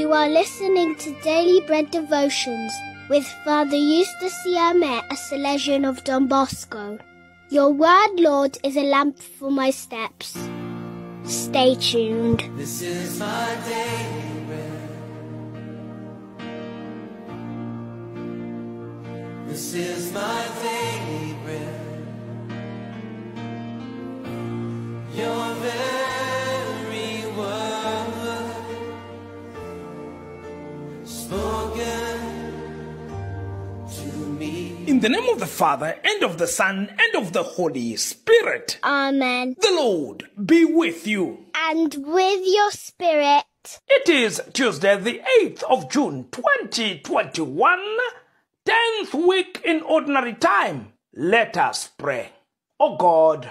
You are listening to Daily Bread Devotions with Father Eustace Siame, a Salesian of Don Bosco. Your word, Lord, is a lamp for my steps. Stay tuned. This is my daily bread. This is my daily In the name of the Father, and of the Son, and of the Holy Spirit, Amen. the Lord be with you. And with your spirit, It is Tuesday, the 8th of June, 2021, 10th week in ordinary time. Let us pray. O God,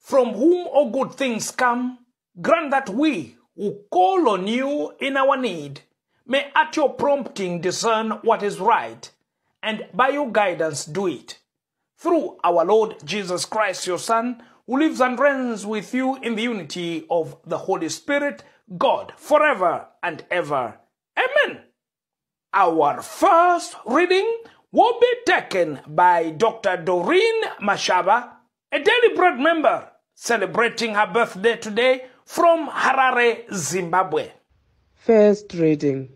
from whom all good things come, grant that we who call on you in our need may at your prompting discern what is right, and by your guidance do it. Through our Lord Jesus Christ, your Son, who lives and reigns with you in the unity of the Holy Spirit, God, forever and ever. Amen. Our first reading will be taken by Dr. Doreen Mashaba, a Daily Bread member celebrating her birthday today from Harare, Zimbabwe. First reading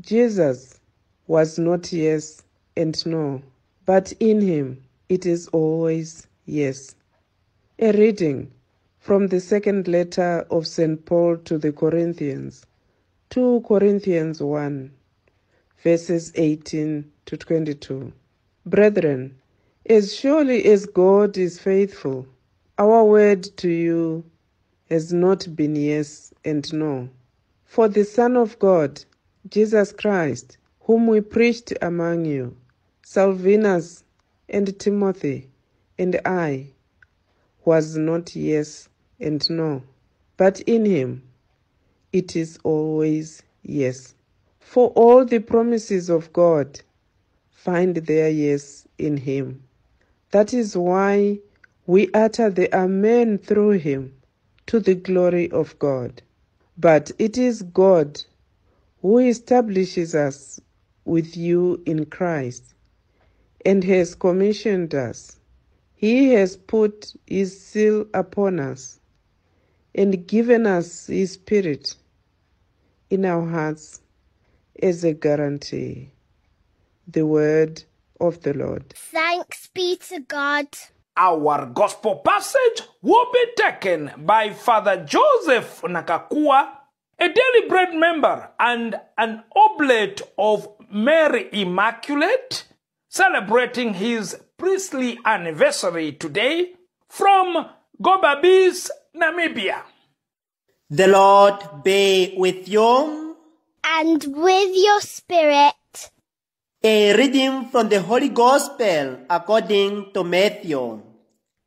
Jesus was not yes and no, but in him it is always yes. A reading from the second letter of St. Paul to the Corinthians, 2 Corinthians 1, verses 18 to 22. Brethren, as surely as God is faithful, our word to you has not been yes and no. For the Son of God, Jesus Christ, whom we preached among you, Silvanus and Timothy and I, was not yes and no, but in him it is always yes. For all the promises of God find their yes in him. That is why we utter the Amen through him to the glory of God. But it is God who establishes us with you in Christ and has commissioned us. He has put his seal upon us and given us his spirit in our hearts as a guarantee. The word of the Lord. thanks be to God. Our gospel passage will be taken by Father Joseph Nakakua, a Daily Bread member and an oblate of Mary Immaculate, celebrating his priestly anniversary today from Gobabis, Namibia. The Lord be with you. And with your spirit, A reading from the Holy Gospel according to Matthew.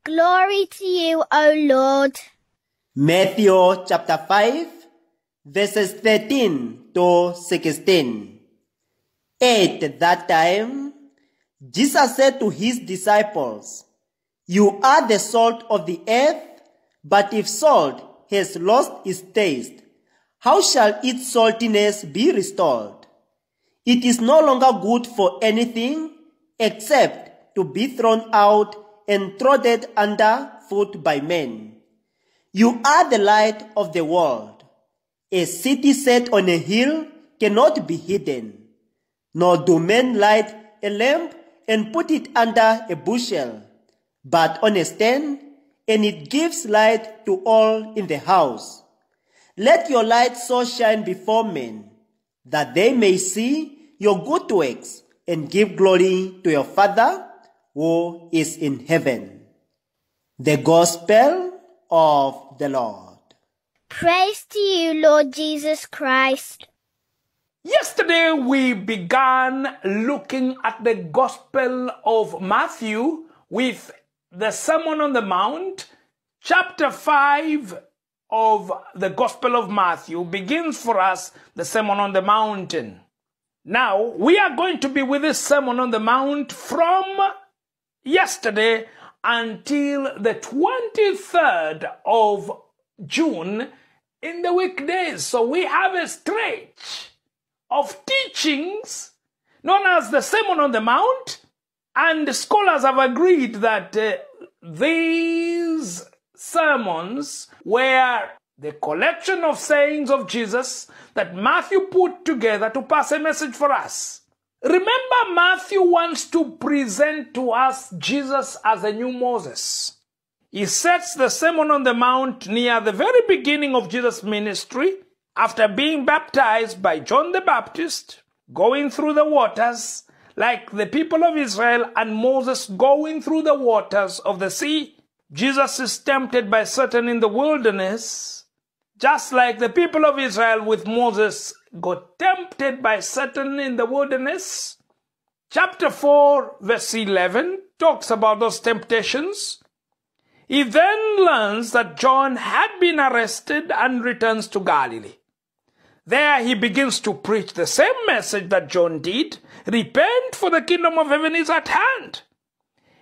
glory to you, O Lord. Matthew chapter 5, verses 13 to 16. At that time, Jesus said to his disciples, You are the salt of the earth, but if salt has lost its taste, how shall its saltiness be restored? It is no longer good for anything except to be thrown out and trodden under foot by men. You are the light of the world. A city set on a hill cannot be hidden. Nor do men light a lamp and put it under a bushel, but on a stand, and it gives light to all in the house. Let your light so shine before men, that they may see your good works and give glory to your Father who is in heaven. The Gospel of the Lord. Praise to you, Lord Jesus Christ. Yesterday we began looking at the Gospel of Matthew with the Sermon on the Mount. Chapter 5 of the Gospel of Matthew begins for us the Sermon on the Mountain. Now we are going to be with this Sermon on the Mount from yesterday until the 23rd of June in the weekdays. So we have a stretch of teachings known as the Sermon on the Mount, and scholars have agreed that uh, these sermons were the collection of sayings of Jesus that Matthew put together to pass a message for us. Remember, Matthew wants to present to us Jesus as a new Moses. He sets the Sermon on the Mount near the very beginning of Jesus' ministry after being baptized by John the Baptist, going through the waters, like the people of Israel and Moses going through the waters of the sea. Jesus is tempted by Satan in the wilderness, just like the people of Israel with Moses got tempted by Satan in the wilderness. Chapter 4, verse 11 talks about those temptations. He then learns that John had been arrested and returns to Galilee. There he begins to preach the same message that John did repent, for the kingdom of heaven is at hand.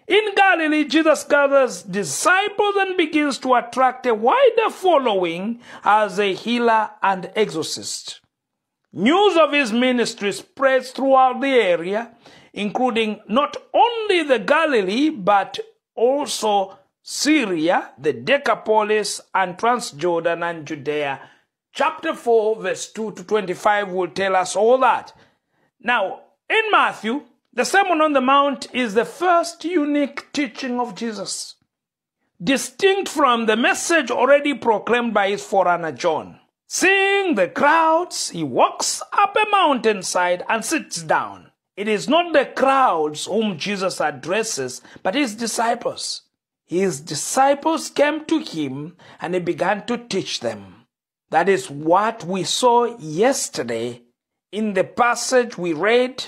In Galilee, Jesus gathers disciples and begins to attract a wider following as a healer and exorcist. News of his ministry spreads throughout the area, including not only the Galilee, but also Syria, the Decapolis, and Transjordan and Judea. Chapter 4, verse 2 to 25 will tell us all that. Now, in Matthew, the Sermon on the Mount is the first unique teaching of Jesus, distinct from the message already proclaimed by his forerunner John. Seeing the crowds, he walks up a mountainside and sits down. It is not the crowds whom Jesus addresses, but his disciples. His disciples came to him and he began to teach them. That is what we saw yesterday in the passage we read.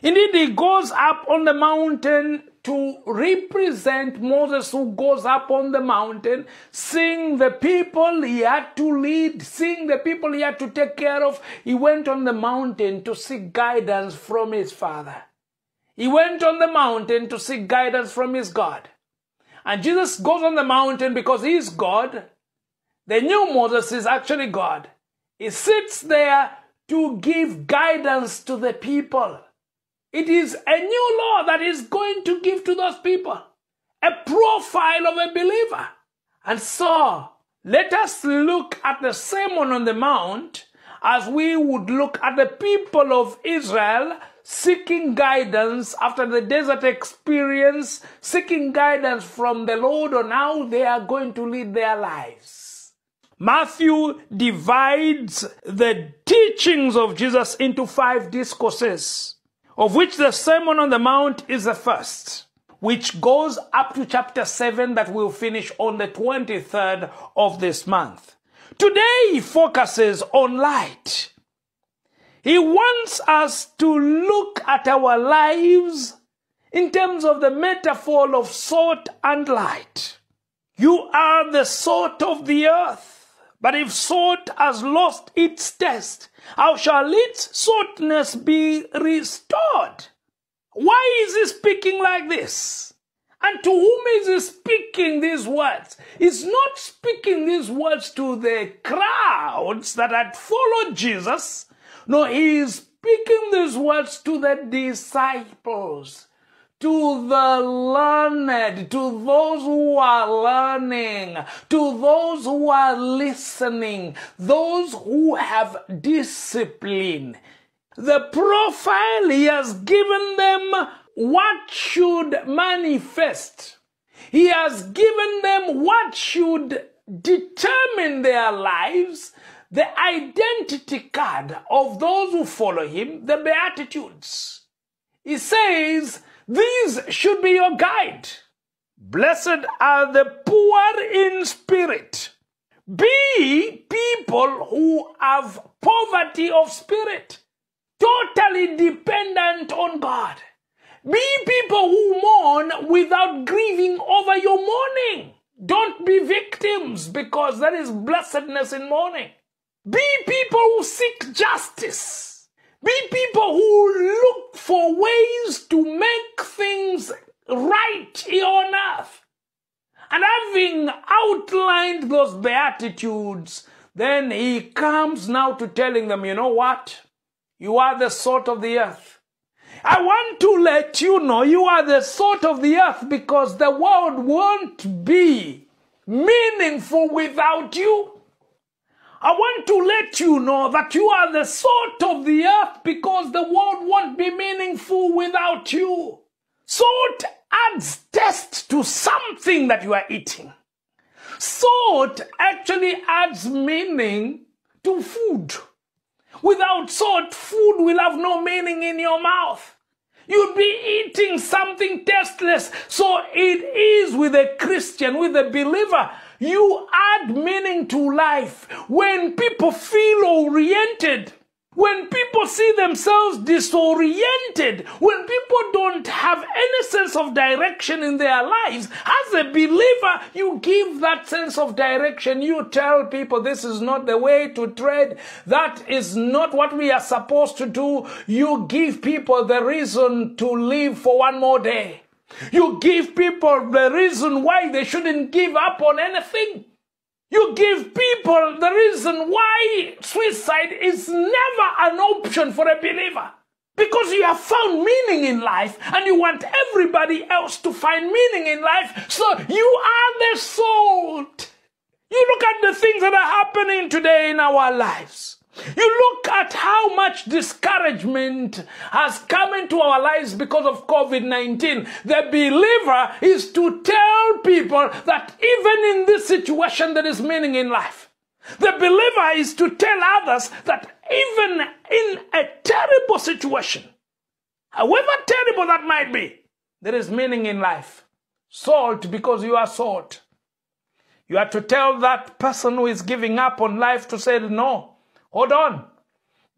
Indeed, he goes up on the mountain to represent Moses who goes up on the mountain, seeing the people he had to lead, seeing the people he had to take care of. He went on the mountain to seek guidance from his father. He went on the mountain to seek guidance from his God. And Jesus goes on the mountain because he is God. The new Moses is actually God. He sits there to give guidance to the people. It is a new law that is going to give to those people a profile of a believer. And so, let us look at the Sermon on the Mount as we would look at the people of Israel seeking guidance after the desert experience, seeking guidance from the Lord on how they are going to lead their lives. Matthew divides the teachings of Jesus into five discourses, of which the Sermon on the Mount is the first, which goes up to chapter 7 that will finish on the 23rd of this month. Today focuses on light. He wants us to look at our lives in terms of the metaphor of salt and light. You are the salt of the earth, but if salt has lost its taste, how shall its saltness be restored? Why is he speaking like this? And to whom is he speaking these words? He's not speaking these words to the crowds that had followed Jesus. No, he is speaking these words to the disciples, to the learned, to those who are learning, to those who are listening, those who have discipline. The profile he has given them what should manifest. He has given them what should determine their lives, the identity card of those who follow him, the Beatitudes. He says, These should be your guide. Blessed are the poor in spirit. Be people who have poverty of spirit, totally dependent on God. Be people who mourn without grieving over your mourning. Don't be victims because there is blessedness in mourning. Be people who seek justice. Be people who look for ways to make things right here on earth. And having outlined those Beatitudes, Then he comes now to telling them, you know what? You are the salt of the earth. I want to let you know you are the salt of the earth because the world won't be meaningful without you. I want to let you know that you are the salt of the earth because the world won't be meaningful without you. Salt adds taste to something that you are eating. Salt actually adds meaning to food. Without salt, food will have no meaning in your mouth. You'd be eating something tasteless. So it is with a Christian, with a believer. You add meaning to life when people feel oriented. When people see themselves disoriented, when people don't have any sense of direction in their lives, as a believer, you give that sense of direction. You tell people this is not the way to tread. That is not what we are supposed to do. You give people the reason to live for one more day. You give people the reason why they shouldn't give up on anything. You give people the reason why suicide is never an option for a believer. Because you have found meaning in life and you want everybody else to find meaning in life. So you are the salt. You look at the things that are happening today in our lives. You look at how much discouragement has come into our lives because of COVID 19. The believer is to tell people that even in this situation, there is meaning in life. The believer is to tell others that even in a terrible situation, however terrible that might be, there is meaning in life. Salt because you are salt. You are to tell that person who is giving up on life to say, no, Hold on.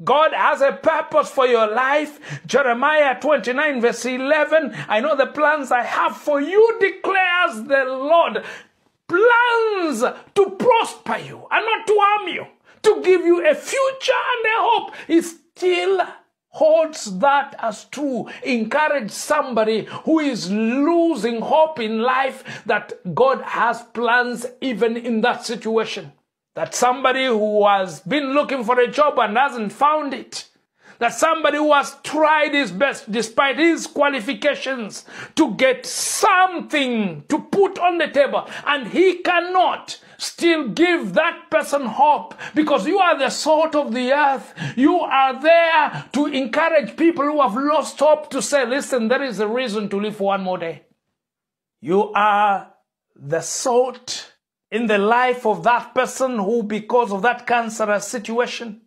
God has a purpose for your life. Jeremiah 29 verse 11. I know the plans I have for you declares the Lord. Plans to prosper you and not to harm you. To give you a future and a hope. He still holds that as true. Encourage somebody who is losing hope in life that God has plans even in that situation. That somebody who has been looking for a job and hasn't found it. That somebody who has tried his best despite his qualifications to get something to put on the table and he cannot still give that person hope because you are the salt of the earth. You are there to encourage people who have lost hope to say, listen, there is a reason to live for one more day. You are the salt in the life of that person who, because of that cancerous situation,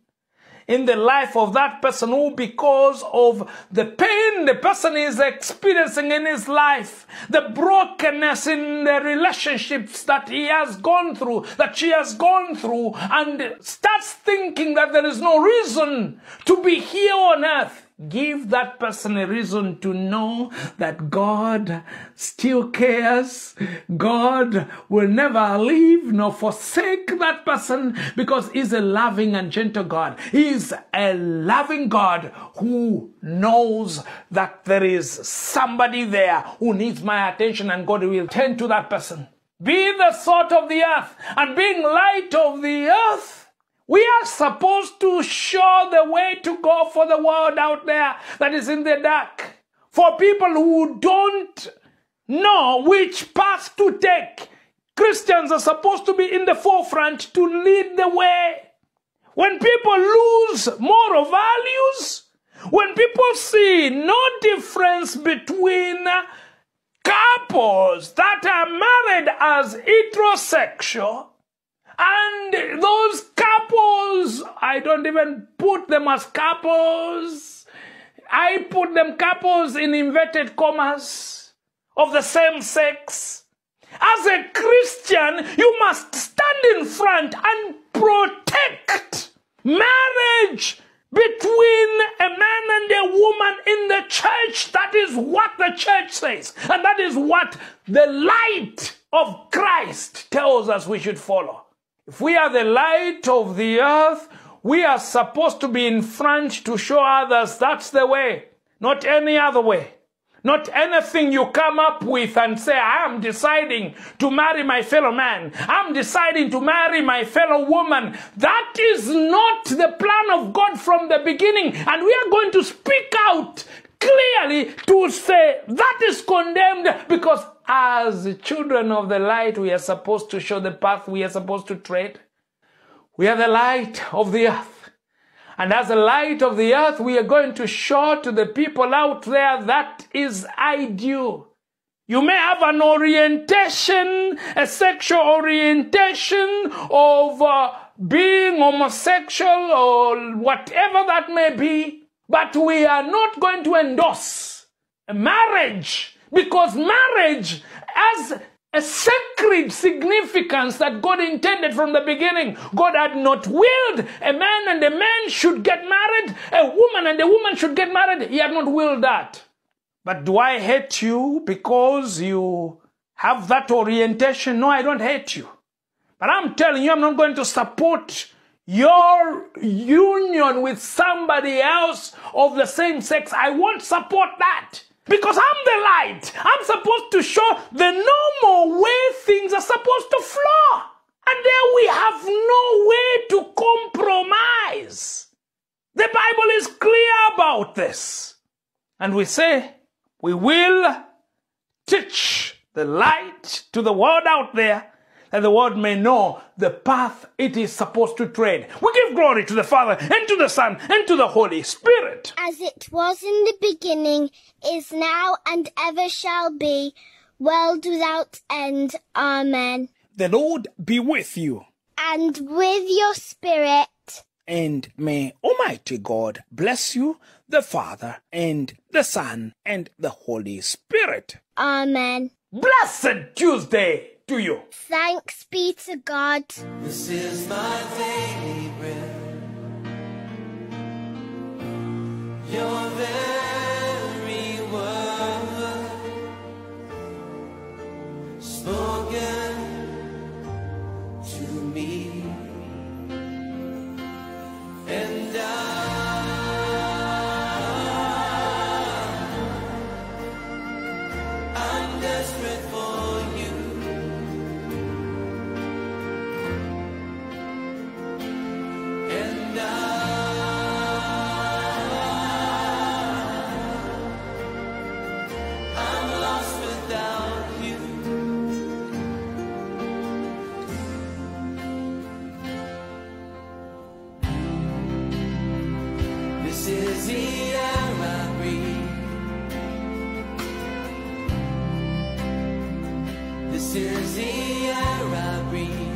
in the life of that person who, because of the pain the person is experiencing in his life, the brokenness in the relationships that he has gone through, that she has gone through, and starts thinking that there is no reason to be here on earth Give that person a reason to know that God still cares. God will never leave nor forsake that person because He's a loving and gentle God. He's a loving God who knows that there is somebody there who needs my attention and God will tend to that person. Be the salt of the earth and being light of the earth we are supposed to show the way to go for the world out there that is in the dark. For people who don't know which path to take, Christians are supposed to be in the forefront to lead the way. When people lose moral values, when people see no difference between couples that are married as heterosexual and those couples, I don't even put them as couples. I put them couples in inverted commas of the same sex. As a Christian, you must stand in front and protect marriage between a man and a woman in the church. That is what the church says. And that is what the light of Christ tells us we should follow. If we are the light of the earth, we are supposed to be in front to show others that's the way, not any other way. Not anything you come up with and say, I am deciding to marry my fellow man. I'm deciding to marry my fellow woman. That is not the plan of God from the beginning. And we are going to speak out clearly to say that is condemned because as children of the light, we are supposed to show the path we are supposed to tread. We are the light of the earth. And as the light of the earth, we are going to show to the people out there that is ideal. You may have an orientation, a sexual orientation of uh, being homosexual or whatever that may be, but we are not going to endorse a marriage because marriage has a sacred significance that God intended from the beginning. God had not willed a man and a man should get married, a woman and a woman should get married. He had not willed that. But do I hate you because you have that orientation? No, I don't hate you. But I'm telling you, I'm not going to support your union with somebody else of the same sex. I won't support that. Because I'm the light. I'm supposed to show the normal way things are supposed to flow. And there we have no way to compromise. The Bible is clear about this. And we say, we will teach the light to the world out there that the world may know the path it is supposed to tread. We give glory to the Father and to the Son and to the Holy Spirit. As it was in the beginning, is now, and ever shall be, world without end. Amen. The Lord be with you. And with your spirit. And may Almighty God bless you, the Father and the Son and the Holy Spirit. Amen. Blessed Tuesday to you. Thanks be to God. This is my daily bread. Your very The air I breathe. This is the air I breathe.